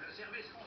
就是现在为什么？